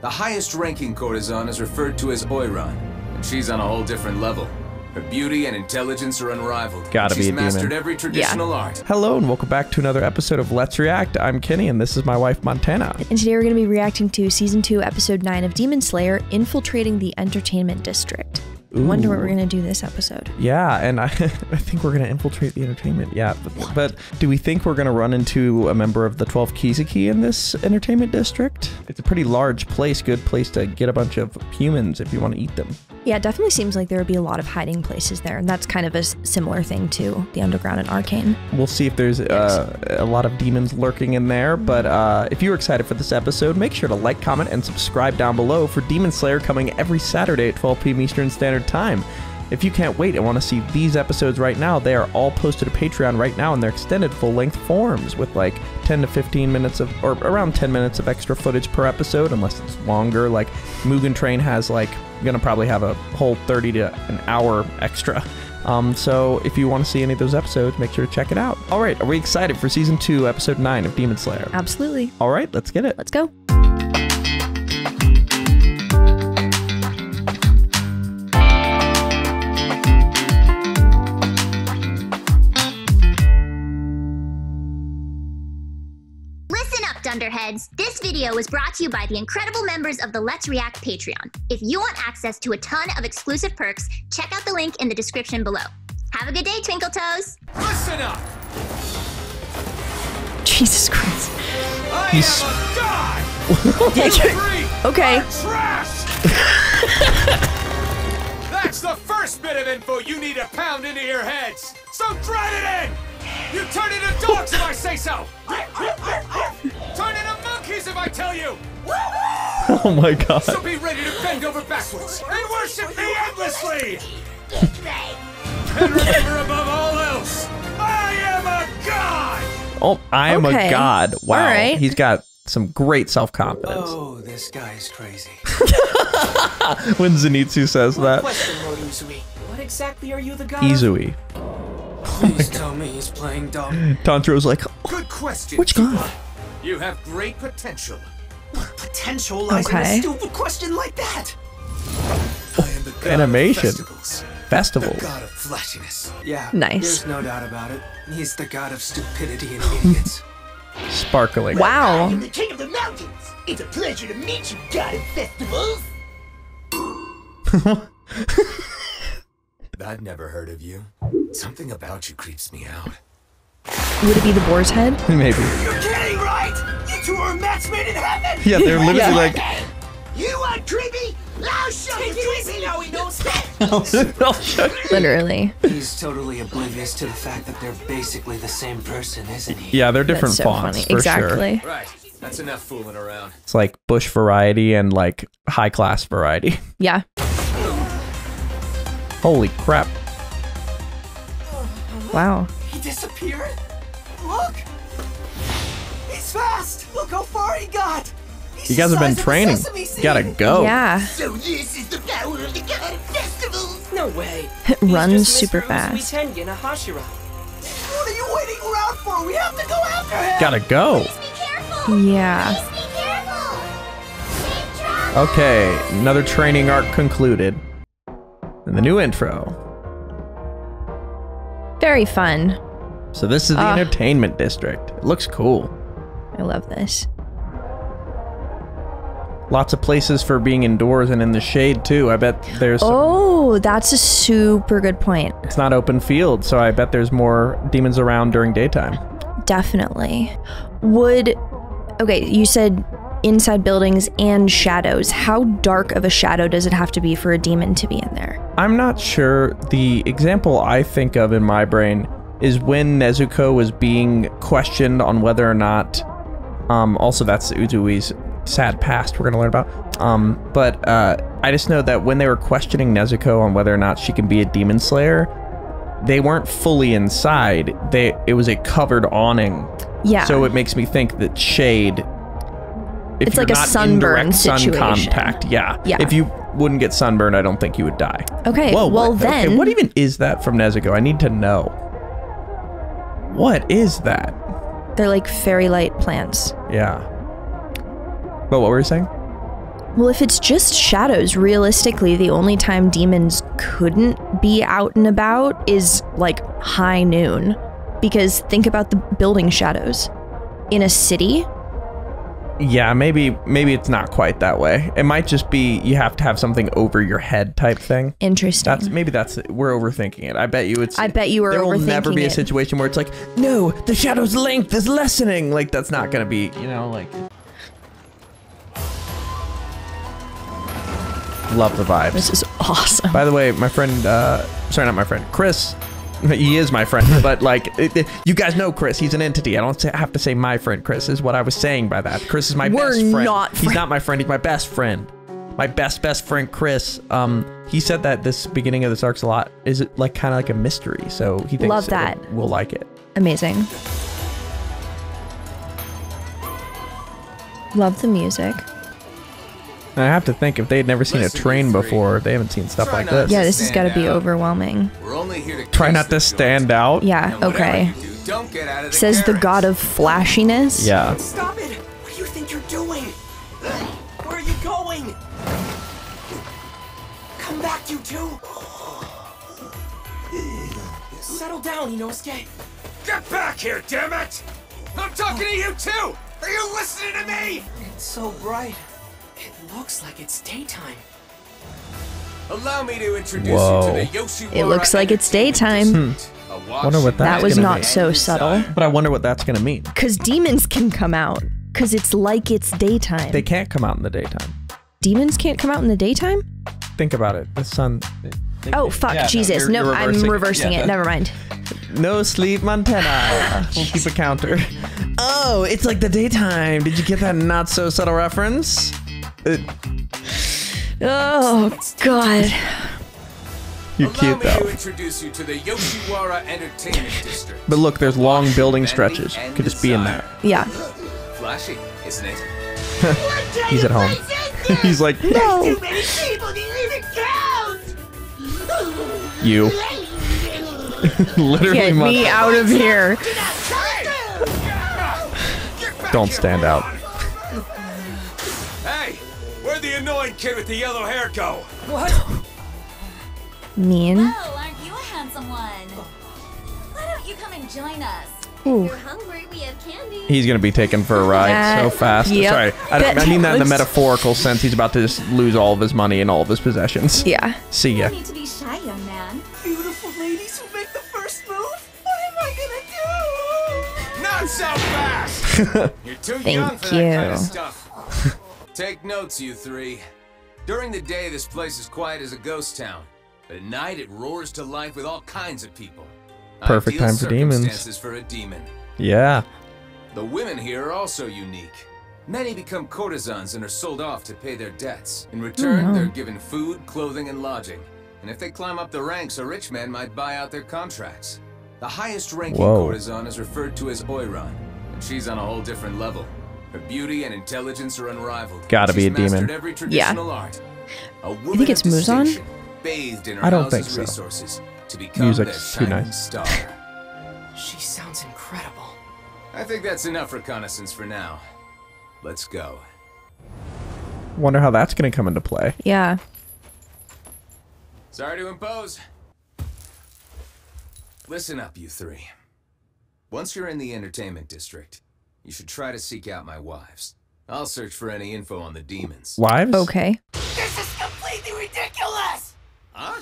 The highest ranking courtesan is referred to as Oiran, and she's on a whole different level. Her beauty and intelligence are unrivaled. Gotta she's be a demon. mastered every traditional art. Hello and welcome back to another episode of Letts React. I'm Kenny and this is my wife Montana. And today we're going to be reacting to season 2, episode 9 of Demon Slayer Infiltrating the Entertainment District. I wonder what we're going to do this episode. Yeah, and I, I think we're gonna infiltrate the entertainment. Yeah, but, but do we think we're gonna run into a member of the 12 Kizuki in this entertainment district? It's a pretty large place, good place to get a bunch of humans if you want to eat them. Yeah, it definitely seems like there would be a lot of hiding places there, and that's kind of a similar thing to the Underground and Arcane. We'll see if there's uh, a lot of demons lurking in there. But uh, if you're excited for this episode, make sure to like, comment, and subscribe down below for Demon Slayer coming every Saturday at 12 p.m. Eastern Standard Time. If you can't wait and want to see these episodes right now, they are all posted to Patreon right now in their extended full length forms with like 10 to 15 minutes of, or around 10 minutes of extra footage per episode, unless it's longer. Like Mugen Train has like, gonna probably have a whole 30 to an hour extra. Um, so if you want to see any of those episodes, make sure to check it out. All right, are we excited for season two, episode nine of Demon Slayer? Absolutely. All right, let's get it. Let's go. Dunderheads! This video was brought to you by the incredible members of the Letts React Patreon. If you want access to a ton of exclusive perks, check out the link in the description below. Have a good day, Twinkle Toes! Listen up! Jesus Christ. I He's- am a god! You three Okay. trash! That's the first bit of info you need to pound into your heads! So drive it in! You turn into dogs if I say so! I tell you! Oh my god. So be ready to bend over backwards and worship me endlessly! And remember above all else, I am a god! Oh, I am a god. Wow. All right. He's got some great self confidence. Oh, this guy's crazy. When Zenitsu says that, Question, Lord Uzui. What exactly are you the god Izui. of? Please tell me he's playing dumb. Tanjiro's like, Good question. which god? You have great potential. What Potential lies in a stupid question like that. I am the god Animation. of festivals. Festivals. The god of flashiness. Yeah. Nice. There's no doubt about it. He's the god of stupidity and idiots. Sparkling. Wow. I'm the king of the mountains. It's a pleasure to meet you, god of festivals. I've never heard of you. Something about you creeps me out. Would it be the boar's head? Maybe. You're kidding, right? You two are a match made in heaven. Yeah, they're literally Yeah. like, You are creepy? I'll show you creepy. Now he knows that. Literally. he's totally oblivious to the fact that they're basically the same person, isn't he? yeah, they're different That's so fonts funny. for sure. exactly. Right. That's enough fooling around. It's like bush variety and like high class variety. Yeah. Holy crap. Oh, wow. He disappeared. Look. He's fast. Look how far he got. He's You guys have been size of the training. You gotta go. Yeah. So this is the power of the god of festivals. No way. It Runs super fast. What are you waiting around for? We have to go after him. Gotta go. Be careful! Yeah. Please be careful! Safe! Okay, another training arc concluded. And the new intro. Very fun. So this is the Ah. entertainment district. It looks cool. I love this. Lots of places for being indoors and in the shade too. I bet there's Oh, that's a super good point. it's not open field, so I bet there's more demons around during daytime. Definitely. Would okay, you said inside buildings and shadows. How dark of a shadow does it have to be for a demon to be in there? I'm not sure. The example I think of in my brain is when Nezuko was being questioned on whether or not. Um, also, that's Uzui's sad past we're going to learn about. Um, but uh, I just know that when they were questioning Nezuko on whether or not she can be a demon slayer, they weren't fully inside. They it was a covered awning. Yeah. So it makes me think that shade. If It's like a sunburn direct sun situation. contact, yeah. Yeah. If you wouldn't get sunburned, I don't think you would die. okay, Whoa, well what? then Okay, what even is that from Nezuko? I need to know. What is that? They're like fairy light plants. Yeah. But what were you saying? Well, if it's just shadows, realistically, the only time demons couldn't be out and about is like high noon. Because think about the building shadows. In a city, Yeah, maybe maybe it's not quite that way. It might just be you have to have something over your head type thing. interesting. That's maybe that's we're overthinking it. I bet you it's. I bet you were There will never be a it. situation where it's like, no, the shadow's length is lessening. Like that's not gonna be, you know, like. Love the vibes. this is awesome. By the way, my friend, uh, sorry, not my friend, Chris. He is my friend, but like, it, it- you guys know Chris. He's an entity. I don't have to say my friend Chris is what I was saying by that. Chris is my We're best friend. not He's not my friend. He's my best friend. My best best friend Chris. Um, he said that this beginning of this arc's a lot is it like kind of like a mystery. So he thinks Love that. we'll like it. Amazing. Love the music. And I have to think if they had never seen a Listen, you train before, they haven't seen stuff Try like this. Yeah, this has got to be overwhelming. We're only here to Try not to stand joint. out. Yeah, okay. do, don't get out of the Says the god of flashiness. Yeah. Stop it! What do you think you're doing? Where are you going? Come back, you two! Settle down, Inosuke. Get back here, damn it! I'm talking to you too! Are you listening to me? It's so bright. It looks like it's daytime. Allow me to introduce Whoa. you to the Yoshiwara It looks like it's daytime. District. Hmm. A Wonder what that's That was not be. so subtle. But I wonder what that's gonna mean. Because demons can come out. Because it's like it's daytime. They can't come out in the daytime. demons can't come out in the daytime? Think about it. The sun. Oh, fuck, Yeah, no, Jesus. you're- No, you're I'm reversing reversing it. Yeah, it. Never mind. No sleep, Montana. we'll keep a counter. Oh, it's like the daytime. Did you get that not so subtle reference? Oh, God. you're Allow cute me though. to introduce you to the Yoshiwara Entertainment District. But look, there's long Watching, building stretches. Could just be in there. Yeah. Flashy, isn't it? He's at home. He's like, no. Too many people to even count! You. Literally, Get Mon- me out of here. Don't stand out. Annoying kid with the yellow hair go? What? Mean. Oh, aren't you a handsome one? Why don't you come and join us? Ooh. If you're hungry, we have candy. He's gonna be taken for a ride so Uh, fast. yep. Sorry, I, don't- I mean that in the metaphorical sense. He's about to just lose all of his money and all of his possessions. Yeah. See ya. You need to be shy, young man. Beautiful ladies who make the first move? What am I gonna do? Not so fast! You're too young Thank for that kind of stuff. Take notes, you three. During the day, this place is quiet as a ghost town. But at night, it roars to life with all kinds of people. Perfect Ideal time for demons. for a demon. Yeah. The women here are also unique. Many become courtesans and are sold off to pay their debts. In return, oh, they're given food, clothing, and lodging. And if they climb up the ranks, a rich man might buy out their contracts. The highest ranking Whoa. courtesan is referred to as Oiran, and she's on a whole different level. Her beauty and intelligence are unrivaled. Gotta be a demon. mastered Every traditional art. A woman think it's of Muzan? Bathed in her I don't think so. resources to Music's too nice. star. She sounds incredible. I think that's enough reconnaissance for now. Let's go. Wonder how that's gonna come into play. Yeah. Sorry to impose. Listen up, you three. Once you're in the entertainment district, you should try to seek out my wives. I'll search for any info on the demons. Wives? Okay. This is completely ridiculous! Huh?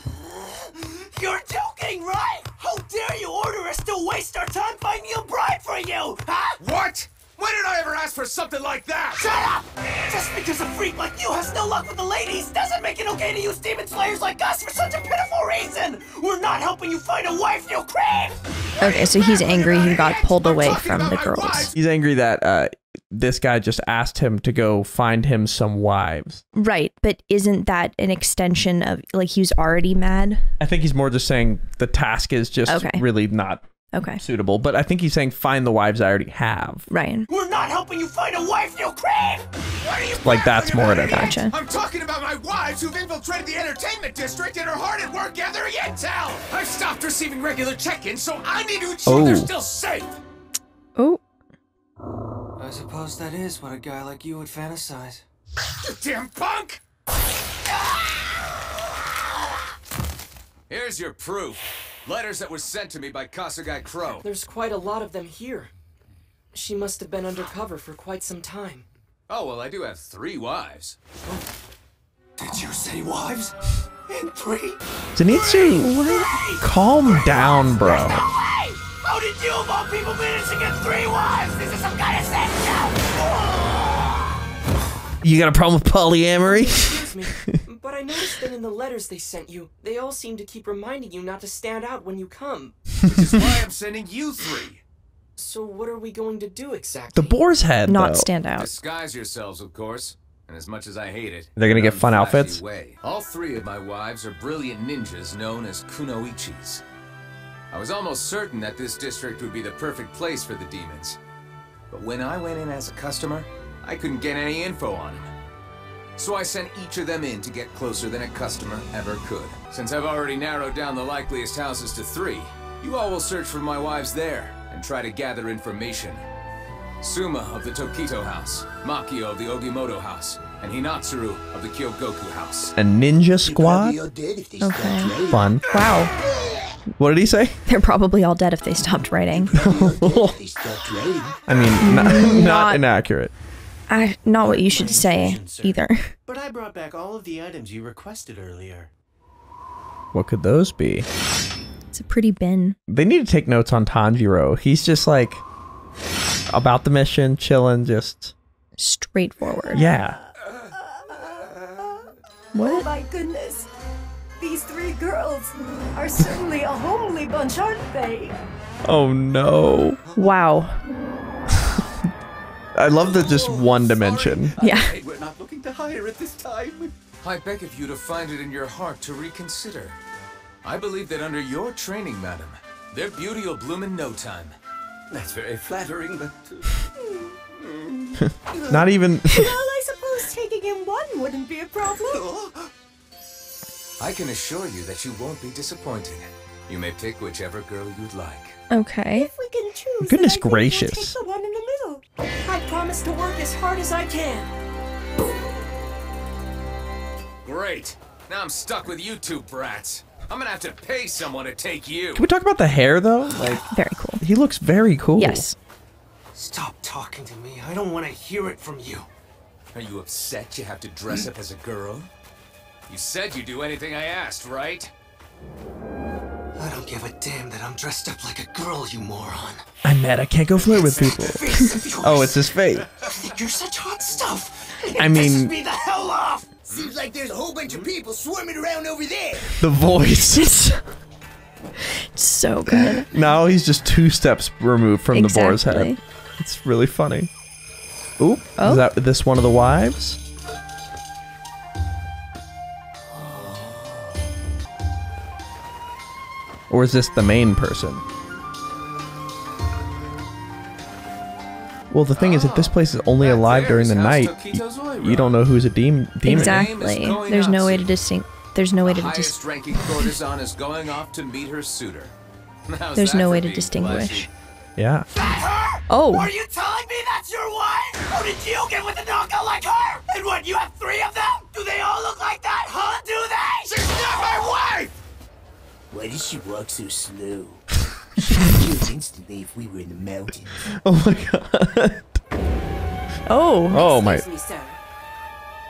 You're joking, right? How dare you order us to waste our time finding a bride for you, huh? What? When did I ever ask for something like that? Shut up! Just because a freak like you has no luck with the ladies doesn't make it okay to use demon slayers like us for such a pitiful reason! We're not helping you find a wife, you crave! Okay, so he's angry he got pulled away from the girls. He's angry that uh, this guy just asked him to go find him some wives. Right, but isn't that an extension of like he was already mad? I think he's more just saying the task is just Okay. really not Okay. suitable. But I think he's saying find the wives I already have. Ryan. We're not helping you find a wife, you crave! What are you Like that's more it. I think. Gotcha. I'm talking about my wives who've infiltrated the entertainment district and are hard at work gathering intel. I've stopped receiving regular check-ins, so I need to ensure they're Oh. still safe. Oh, I suppose that is what a guy like you would fantasize. You damn punk! Here's your proof. Letters that were sent to me by Kasugai Crow. There's quite a lot of them here. She must have been undercover for quite some time. Oh, well, I do have three wives. Oh. Did you say wives? And three? Zenitsu, calm down, bro. No way! How did you of all people manage to get three wives? This is some kind of sex You got a problem with polyamory? Excuse me, but I noticed that in the letters they sent you, they all seem to keep reminding you not to stand out when you come. Which is why I'm sending you three. So what are we going to do exactly? The boar's head, Not though. stand out. Disguise yourselves, of course. And as much as I hate it, They're gonna get fun outfits? Way. All three of my wives are brilliant ninjas known as kunoichis. I was almost certain that this district would be the perfect place for the demons. But when I went in as a customer, I couldn't get any info on them. So I sent each of them in to get closer than a customer ever could. Since I've already narrowed down the likeliest houses to three, you all will search for my wives there and try to gather information. Suma of the Tokito House, Makio of the Ogimoto House, and Hinatsuru of the Kyogoku House. A ninja squad? Okay. Fun. Wow. What did he say? They're probably all dead if they stopped writing. I mean, not, not Not- inaccurate. I, not what you should say either. But I brought back all of the items you requested earlier. What could those be? It's a pretty bin. They need to take notes on Tanjiro. He's just like about the mission, chilling, just Straightforward. yeah. What? Oh my goodness. These three girls are certainly a homely bunch, aren't they? Oh no. Wow. I love the just one dimension. Yeah. We're not looking to hire at this time. I beg of you to find it in your heart to reconsider. I believe that under your training, madam, their beauty will bloom in no time. That's very flattering, but. uh, Not even Well, I suppose taking in one wouldn't be a problem. I can assure you that you won't be disappointed. You may pick whichever girl you'd like. Okay. If we can choose, Goodness gracious. I think we'll I promise to work as hard as I can. Great. Now I'm stuck with you two brats. I'm gonna have to pay someone to take you. Can we talk about the hair though? Like Very cool. he looks very cool. Yes. Stop talking to me. I don't want to hear it from you. Are you upset you have to dress up as a girl? You said you'd do anything I asked, right? I don't give a damn that I'm dressed up like a girl, you moron. I'm mad I can't go flirt with people. Face of yours. Oh, it's his fate. You think you're such hot stuff. It I mean- me the hell off. Seems like there's a whole bunch of people swarming around over there. The voice. It's so good. now he's just two steps removed from the boar's head. It's really funny. Oop. Oh. Is that this one of the wives? Or is this the main person? Well, the thing is, if this place is only oh. alive during the night, y- you don't know who's a dem- demon. Exactly. There's no way to soon. distinct. There's no way to dis- highest ranking courtesan is going off to meet her suitor. There's no way to distinguish. Yeah. Oh. Are you telling me that's your wife? How did you get with a knockout like her? And what, you have three of them? Do they all look like that, huh? Do they? She's not my wife! Why does she walk so slow? She'd kill instantly if we were in the mountains. Oh my god. Oh. Oh my. Excuse me, sir.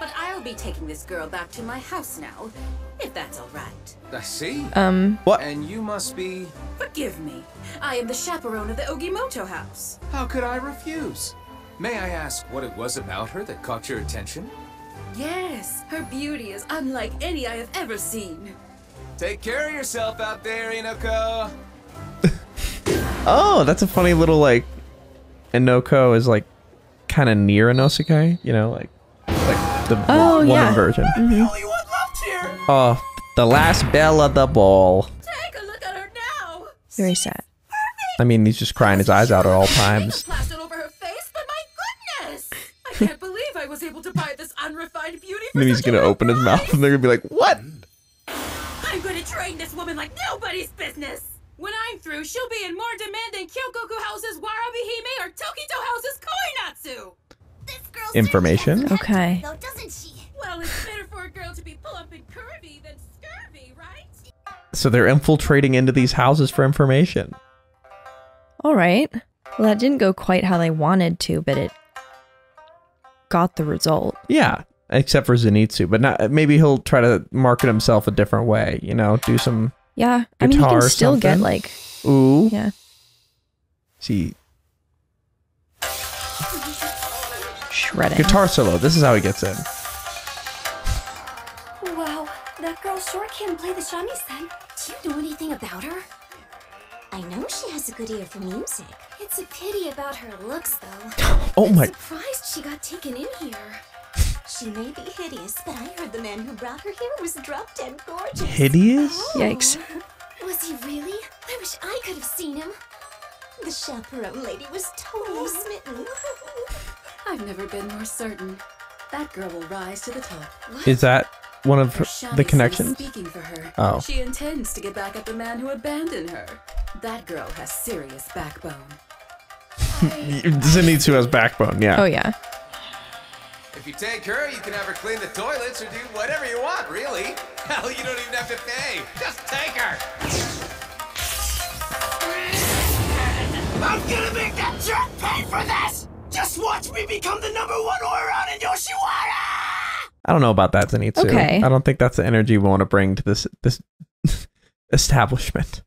But I'll be taking this girl back to my house now, if that's all right. I see. Um. What? And you must be. Forgive me. I am the chaperone of the Ogimoto house. How could I refuse? May I ask what it was about her that caught your attention? Yes, her beauty is unlike any I have ever seen. Take care of yourself out there, Inoko. Oh, that's a funny little like. Inoko is like kind of near Inosuke, you know, like like the Oh, woman yeah. version. All you want left here? Oh, the last bell of the ball. Take a look at her now. Very sad. I mean, he's just crying his eyes out at all times. Plastered over her face, but my goodness! I can't believe I was able to buy this unrefined beauty for And then he's gonna a low open his mouth, and they're gonna be like, "What?" I'm going to train this woman like nobody's business. When I'm through, she'll be in more demand than Kyogoku House's Warabi Hime or Tokito House's Koinatsu. This girl information. Okay. Though, doesn't she? Well, it's better for a girl to be plump and curvy than scurvy, right? So they're infiltrating into these houses for information. All right. Well, that didn't go quite how they wanted to, but it got the result. Yeah, except for Zenitsu, but not, maybe he'll try to market himself a different way. You know, do some Yeah. I mean, you Guitar can or still get like, ooh. yeah. See, Shredding. guitar solo. This is how he gets in. Wow, that girl sure can play the shamisen. Do you know anything about her? I know she has a good ear for music. It's a pity about her looks, though. Oh my. Surprised she got taken in here. She may be hideous, but I heard the man who brought her here was drop dead gorgeous. Hideous? Oh. Yikes. Was he really? I wish I could have seen him. The chaperone lady was totally oh. smitten. I've never been more certain. That girl will rise to the top. Is that one of her- the connections? Speaking for her. Oh. She intends to get back at the man who abandoned her. That girl has serious backbone. Zenitsu has backbone. Yeah. Oh, yeah. If you take her, you can have her clean the toilets or do whatever you want, really. Hell, you don't even have to pay. Just take her. I'm gonna make that jerk pay for this! Just watch me become the number one Oiran in Yoshiwara! I don't know about that, Zenitsu. Okay. I don't think that's the energy we want to bring to this this establishment.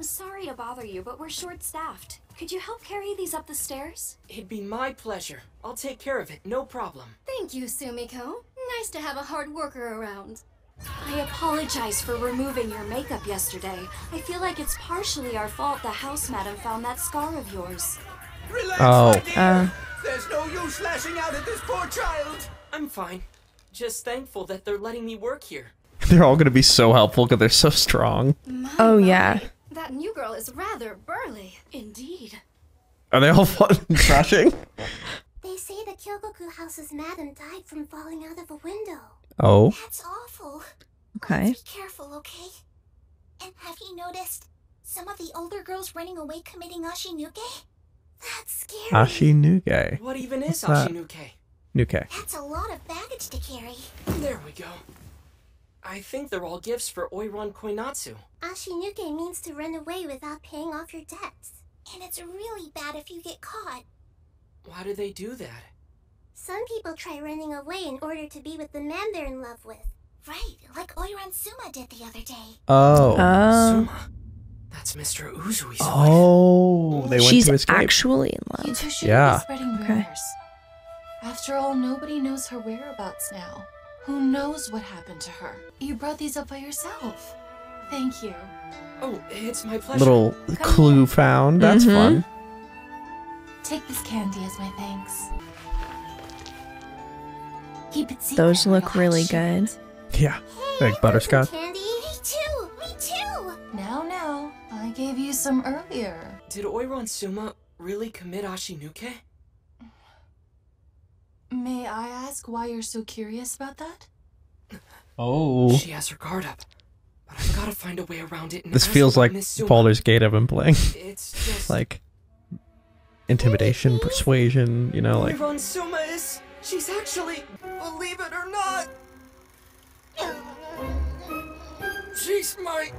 Sorry to bother you, but we're short-staffed. Could you help carry these up the stairs? It'd be my pleasure. I'll take care of it, no problem. Thank you, Sumiko. Nice to have a hard worker around. I apologize for removing your makeup yesterday. I feel like it's partially our fault the house madam found that scar of yours. Relax, Oh. my dear. Uh. There's no use lashing out at this poor child. I'm fine. Just thankful that they're letting me work here. They're all going to be so helpful because they're so strong. Oh, yeah. That new girl is rather burly. Indeed. Are they all crashing? They say the Kyogoku House's madam died from falling out of a window. Oh. That's awful. Okay. Be careful, okay? And have you noticed some of the older girls running away committing Ashinuke? That's scary. Ashinuke. What even is What's that? Ashinuke? Nuke. That's a lot of baggage to carry. There we go. I think they're all gifts for Oiran Koinatsu. Ashinuke means to run away without paying off your debts. And it's really bad if you get caught. Why do they do that? Some people try running away in order to be with the man they're in love with. Right, like Oiran Suma did the other day. Oh. Oh. Suma. That's Mr. Uzui's wife. Oh. They went She's to escape. actually in You love. two shouldn't Yeah. be spreading Okay. After all, nobody knows her whereabouts now. Who knows what happened to her? You brought these up by yourself. Thank you. Oh, it's my pleasure. Little clue found. That's Mhm. fun. Take this candy as my thanks. Keep it secret. Those look you'll have really shame. good. Yeah. Like butterscotch. Candy? Me too! Me too! Now, now. I gave you some earlier. Did Oiran Suma really commit Ashinuke? May I ask why you're so curious about that? Oh. She has her guard up. But I've got to find a way around it. This feels like Miss Baldur's Gate I've been playing. It's just like intimidation, persuasion, you know, like Oiran Suma is. She's actually, believe it or not, she's my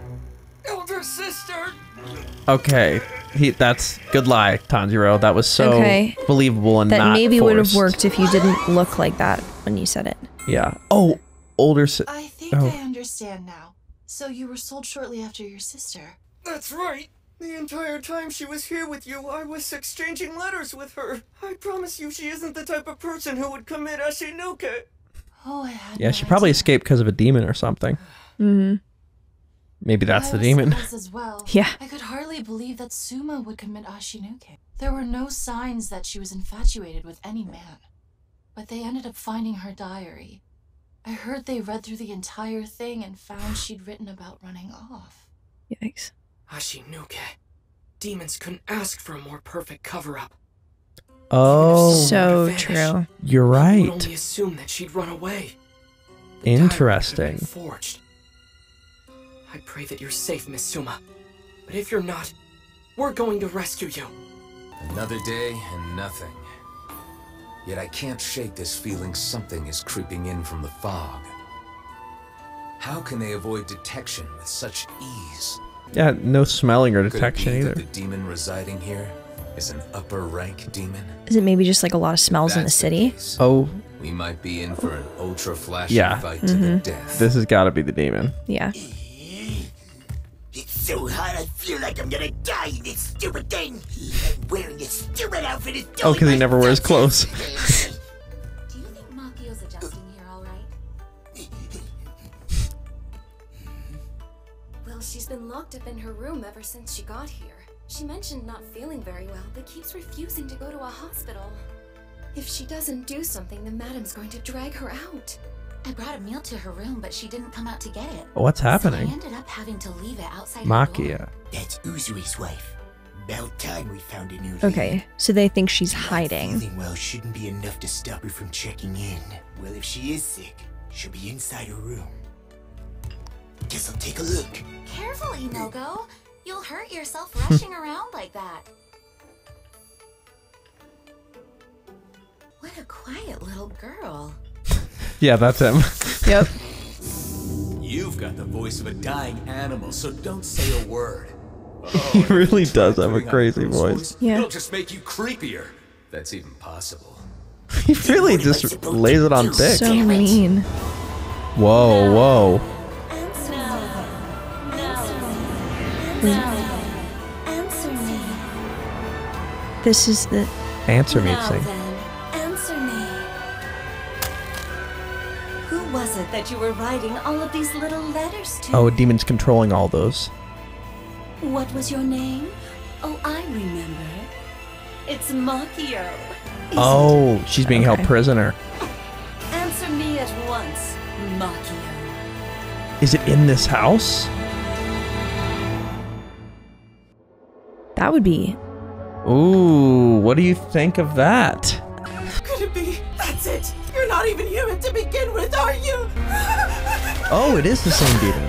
elder sister. Okay, he that's good lie, Tanjiro. That was so Okay. believable and That not maybe would have worked if you didn't look like that when you said it. Yeah. Oh, older sister. I think oh. I understand now. So you were sold shortly after your sister. That's right. The entire time she was here with you, I was exchanging letters with her. I promise you, she isn't the type of person who would commit Ashinuke. Oh, I had Yeah, no she probably escaped because of a demon or something. Mm-hmm. Maybe that's I the was demon. As well. Yeah. I could hardly believe that Suma would commit Ashinuke. There were no signs that she was infatuated with any man. But they ended up finding her diary. I heard they read through the entire thing and found she'd written about running off. Yikes. Ashinuke. Demons couldn't ask for a more perfect cover up. Oh, So true. you're Would right. only assume that she'd run away. Interesting. Forged. I pray that you're safe, Miss Suma. But if you're not, we're going to rescue you. Another day and nothing. Yet I can't shake this feeling something is creeping in from the fog. How can they avoid detection with such ease? Yeah, no smelling or Could it detection be either. that the demon residing here is an upper rank demon? Is it maybe just like a lot of smells in the That's the city? Oh, We might be in for an ultra flashy Yeah. fight to the Mhm. death. this has got to be the demon. Yeah. It's so hot, I feel like I'm gonna die in this stupid thing. And wearing this stupid outfit is Oh, because he never wears clothes. Do you think Makio's adjusting here all right? Well, she's been locked up in her room ever since she got here. She mentioned not feeling very well, but keeps refusing to go to a hospital. If she doesn't do something, the madam's going to drag her out. I brought a meal to her room, but she didn't come out to get it. What's So I ended up having to leave it outside her door. Makio. That's Uzui's wife. About time we found a new lead. Okay, so they think she's hiding. Feeling well shouldn't be enough to stop her from checking in. Well, if she is sick, she'll be inside her room. Guess I'll take a look. Careful, Inoko. You'll hurt yourself rushing around like that. What a quiet little girl. Yeah, that's him. Yep. You've got the voice of a dying animal, so don't say a word. he really does have a crazy Bruce voice. Yeah. It'll just make you creepier. That's even possible. He really just lays it on thick. So mean. Whoa, whoa. Answer me. This is the. Answer me, Now thing. That you were writing all of these little letters to? Oh, a demon's controlling all those. What was your name? Oh, I remember. It's Makio. Oh, she's being held prisoner. Answer me at once, Makio. Is it in this house? That would be. Ooh, what do you think of that? Could it be? That's it. You're not even human to begin with, are you? Oh, it is the same demon.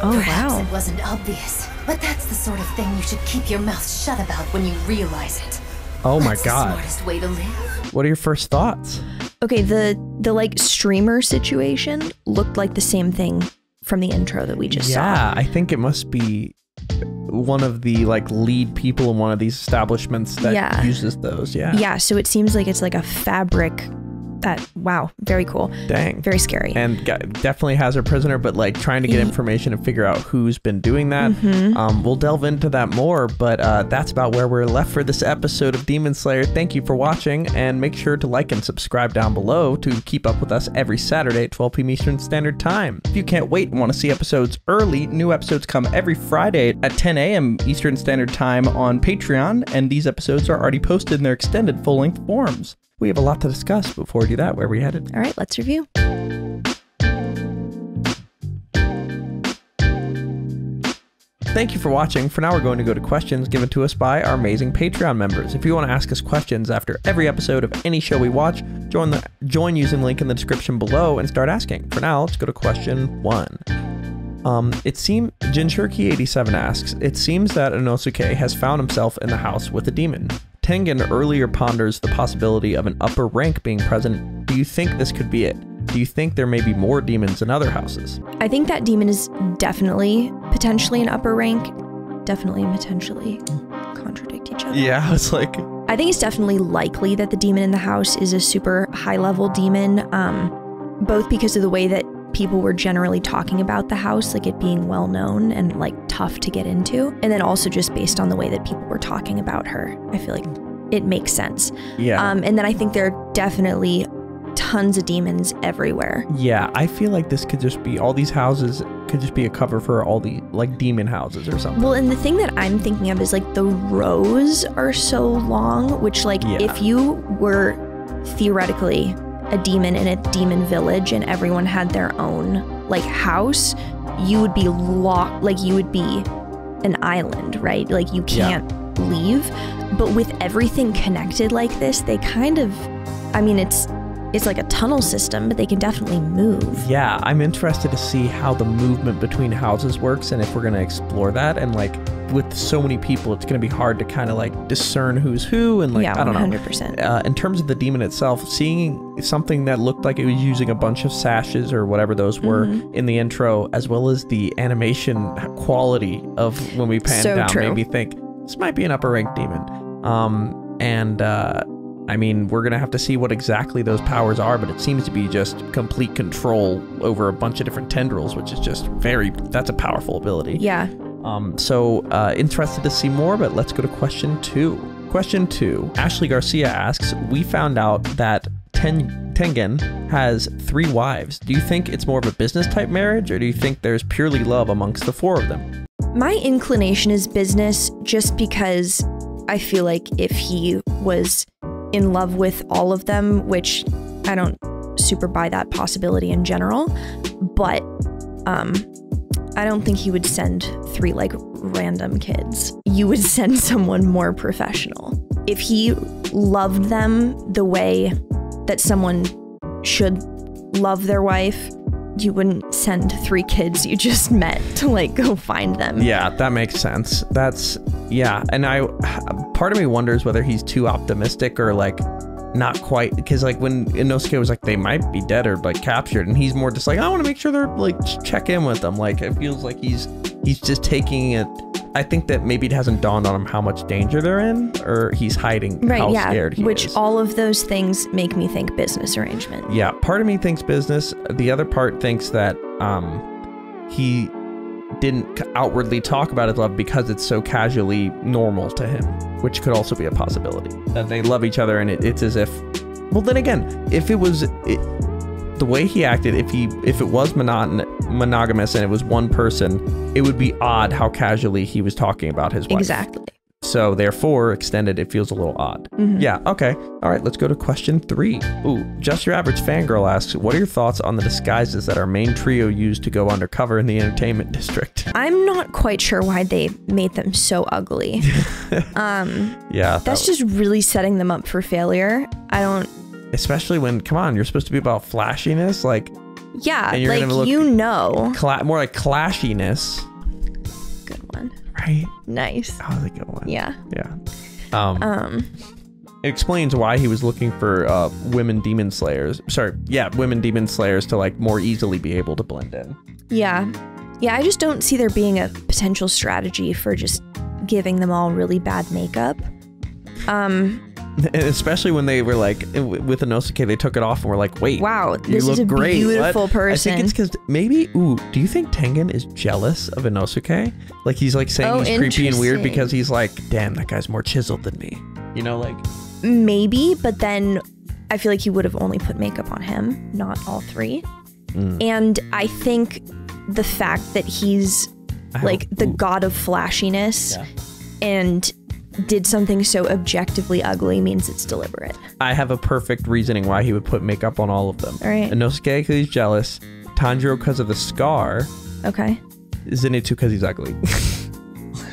Oh Perhaps wow. it wasn't obvious, but that's the sort of thing you should keep your mouth shut about when you realize it. Oh my That's god. The smartest way to live. What are your first thoughts? Okay, the the like streamer situation looked like the same thing from the intro that we just saw. yeah, I think it must be one of the like lead people in one of these establishments that Yeah. uses those. Yeah. Yeah, so it seems like it's like a fabric that wow, very cool. Dang. Very scary. and definitely has her prisoner, but like trying to get information and figure out who's been doing that. Mhm. Um, we'll delve into that more, but uh, that's about where we're left for this episode of Demon Slayer. Thank you for watching, and make sure to like and subscribe down below to keep up with us every Saturday at 12 p.m. Eastern Standard Time. If you can't wait and want to see episodes early, new episodes come every Friday at 10 a.m. Eastern Standard Time on Patreon, and these episodes are already posted in their extended full length forms. We have a lot to discuss. Before we do that, where are we headed? All right, let's review. Thank you for watching. For now, we're going to go to questions given to us by our amazing Patreon members. If you want to ask us questions after every episode of any show we watch, join the join using the link in the description below and start asking. For now, let's go to question one. Um, it seems Jinshurki87 asks, it seems that Inosuke has found himself in the house with a demon. Tengen earlier ponders the possibility of an upper rank being present. Do you think this could be it? Do you think there may be more demons in other houses? I think that demon is definitely potentially an upper rank. Definitely and potentially contradict each other. Yeah, it's like I think it's definitely likely that the demon in the house is a super high level demon, um, both because of the way that people were generally talking about the house, like it being well known and like tough to get into, and then also just based on the way that people were talking about her. I feel like it makes sense. Yeah. Um, and then I think there are definitely tons of demons everywhere. Yeah, I feel like this could just be all these houses could just be a cover for all the like demon houses or something. Well, and the thing that I'm thinking of is like the rows are so long, which like Yeah. if you were theoretically a demon in a demon village and everyone had their own like house, you would be locked like you would be an island, right? Like you can't leave. But with everything connected like this, they kind of I mean it's it's like a tunnel system, but they can definitely move. Yeah, I'm interested to see how the movement between houses works and if we're going to explore that and like with so many people, it's going to be hard to kind of like discern who's who and like Yeah, I don't know. 100%. Uh, in terms of the demon itself, seeing something that looked like it was using a bunch of sashes or whatever those were Mhm. in the intro, as well as the animation quality of when we pan So down, true. made me think this might be an upper rank demon. Um, and uh, I mean, we're gonna have to see what exactly those powers are, but it seems to be just complete control over a bunch of different tendrils, which is just very. That's a powerful ability. Yeah. Um, so uh, interested to see more, but let's go to question two. Question two. Ashley Garcia asks, "We found out that Ten- Tengen has three wives. Do you think it's more of a business type marriage, or do you think there's purely love amongst the four of them?" My inclination is business just because I feel like if he was in love with all of them, which I don't super buy that possibility in general, but um I don't think he would send three like random kids. You would send someone more professional. If he loved them the way that someone should love their wife, you wouldn't send three kids you just met to like go find them. Yeah, that makes sense. That's yeah, and I part of me wonders whether he's too optimistic or like not quite because like when Inosuke was like they might be dead or like captured and he's more just like I want to make sure they're like check in with them like it feels like he's he's just taking it I think that maybe it hasn't dawned on him how much danger they're in or he's hiding Right, how yeah. scared he Which is. all of those things make me think business arrangement. Yeah, part of me thinks business. The other part thinks that um, he didn't outwardly talk about his love because it's so casually normal to him, which could also be a possibility. That they love each other and it, it's as if. Well, then again, if it was it, the way he acted, if he if it was monoton, monogamous and it was one person, it would be odd how casually he was talking about his wife. Exactly. So therefore, extended, it feels a little odd. Mhm. Yeah. Okay. All right. Let's go to question three. Ooh, just your average fangirl asks, "What are your thoughts on the disguises that our main trio used to go undercover in the entertainment district?" I'm not quite sure why they made them so ugly. um, yeah. that that's was- just really setting them up for failure. I don't. especially when, come on, you're supposed to be about flashiness, like Yeah, like you know. cla- more like clashiness. Good one. Right. Nice. That was a good one. Yeah. Yeah. Um. Um. It explains why he was looking for uh, women demon slayers. Sorry, yeah, women demon slayers to like more easily be able to blend in. Yeah. Yeah, I just don't see there being a potential strategy for just giving them all really bad makeup. Um, And especially when they were like with Inosuke, they took it off and were like, "Wait, Wow, this is a great." beautiful What? I think it's because maybe. Ooh, do you think Tengen is jealous of Inosuke? Like he's like saying Oh, he's creepy and weird because he's like, "Damn, that guy's more chiseled than me." You know, like maybe, but then I feel like he would have only put makeup on him, not all three. Mm. And I think the fact that he's I like the god of flashiness Yeah. and did something so objectively ugly means it's deliberate. I have a perfect reasoning why he would put makeup on all of them. All right. Inosuke because he's jealous, Tanjiro because of the scar, Okay. Zenitsu because he's ugly.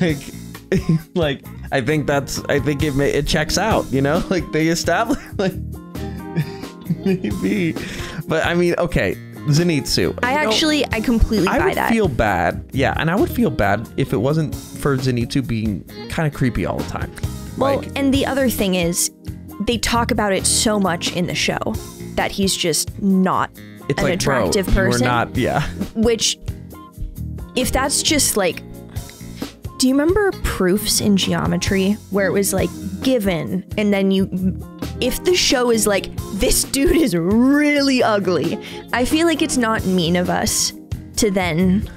like, like I think that's I think it ma- it checks out. You know, like they establish like maybe, but I mean, okay, Zenitsu. I You know, actually, I completely I buy would that. feel bad. Yeah, and I would feel bad if it wasn't for Zenitsu being kind of creepy all the time. well, like, and the other thing is, they talk about it so much in the show that he's just not it's an like, attractive bro, person. You're not. Yeah. Which, if that's just like, do you remember proofs in geometry where it was like given, and then you, if the show is like, this dude is really ugly, I feel like it's not mean of us to then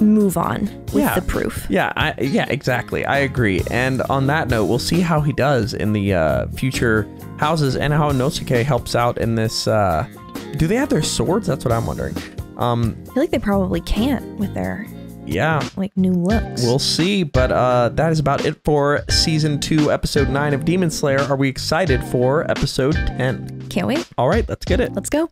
move on with yeah. the proof. Yeah, I, yeah, exactly. I agree. And on that note, we'll see how he does in the uh, future houses and how Nosuke helps out in this. Uh, do they have their swords? That's what I'm wondering. Um, I feel like they probably can't with their yeah, like new looks. we'll see. But uh, that is about it for season two, episode nine of Demon Slayer. Are we excited for episode 10? Can't wait. All right, let's get it. Let's go.